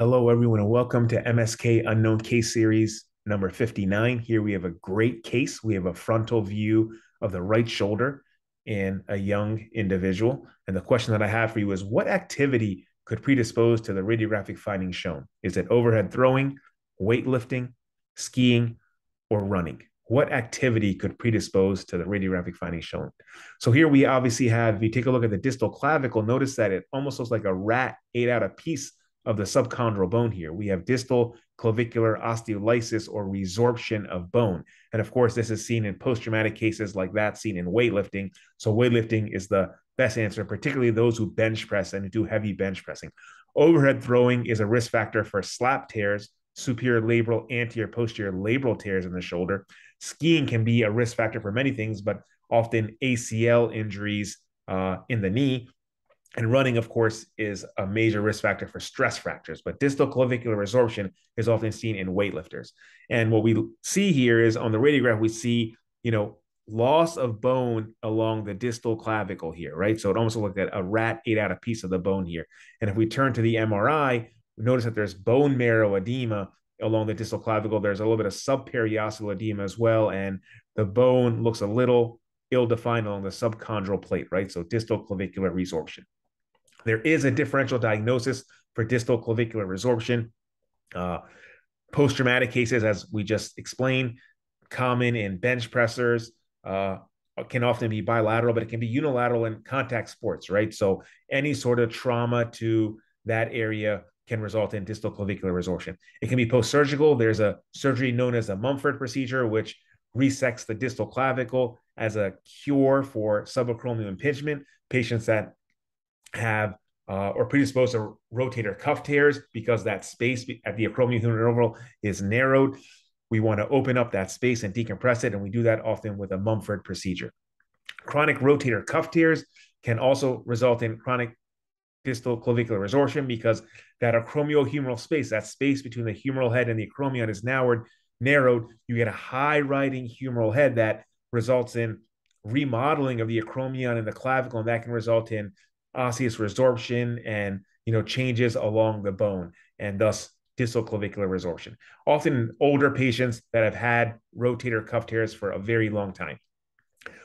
Hello, everyone, and welcome to MSK Unknown Case Series number 59. Here we have a great case. We have a frontal view of the right shoulder in a young individual. And the question that I have for you is what activity could predispose to the radiographic findings shown? Is it overhead throwing, weightlifting, skiing, or running? What activity could predispose to the radiographic findings shown? So here we obviously have, if you take a look at the distal clavicle, notice that it almost looks like a rat ate out a piece of the subchondral bone here. We have distal clavicular osteolysis or resorption of bone. And of course, this is seen in post-traumatic cases like that seen in weightlifting. So weightlifting is the best answer, particularly those who bench press and do heavy bench pressing. Overhead throwing is a risk factor for slap tears, superior labral, anterior, posterior labral tears in the shoulder. Skiing can be a risk factor for many things, but often ACL injuries uh, in the knee and running, of course, is a major risk factor for stress fractures, but distal clavicular resorption is often seen in weightlifters. And what we see here is on the radiograph, we see, you know, loss of bone along the distal clavicle here, right? So it almost looks like a rat ate out a piece of the bone here. And if we turn to the MRI, we notice that there's bone marrow edema along the distal clavicle. There's a little bit of subperiosteal edema as well. And the bone looks a little ill-defined along the subchondral plate, right? So distal clavicular resorption. There is a differential diagnosis for distal clavicular resorption. Uh, Post traumatic cases, as we just explained, common in bench pressers, uh, can often be bilateral, but it can be unilateral in contact sports, right? So any sort of trauma to that area can result in distal clavicular resorption. It can be post surgical. There's a surgery known as a Mumford procedure, which resects the distal clavicle as a cure for subacromial impingement. Patients that have uh, or predisposed to rotator cuff tears because that space at the acromion is narrowed. We want to open up that space and decompress it, and we do that often with a Mumford procedure. Chronic rotator cuff tears can also result in chronic distal clavicular resorption because that acromiohumeral space, that space between the humeral head and the acromion is narrowed, narrowed. You get a high riding humeral head that results in remodeling of the acromion and the clavicle, and that can result in osseous resorption and you know changes along the bone and thus distal clavicular resorption. Often older patients that have had rotator cuff tears for a very long time.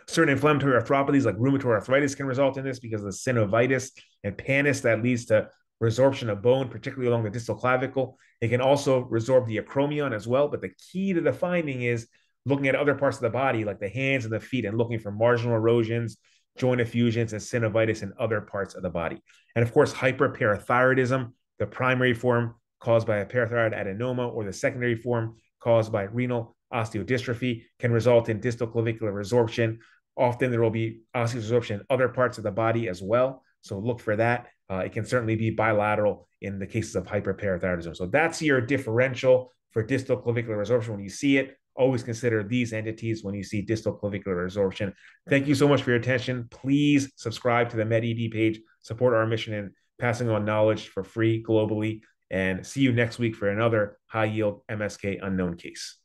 Certain inflammatory arthropathies like rheumatoid arthritis can result in this because of the synovitis and pannus that leads to resorption of bone particularly along the distal clavicle it can also resorb the acromion as well but the key to the finding is looking at other parts of the body like the hands and the feet and looking for marginal erosions joint effusions, and synovitis in other parts of the body. And of course, hyperparathyroidism, the primary form caused by a parathyroid adenoma or the secondary form caused by renal osteodystrophy can result in distal clavicular resorption. Often there will be osteoresorption in other parts of the body as well. So look for that. Uh, it can certainly be bilateral in the cases of hyperparathyroidism. So that's your differential for distal clavicular resorption. When you see it, always consider these entities when you see distal clavicular resorption. Thank you so much for your attention. Please subscribe to the MedED page, support our mission in passing on knowledge for free globally, and see you next week for another high yield MSK unknown case.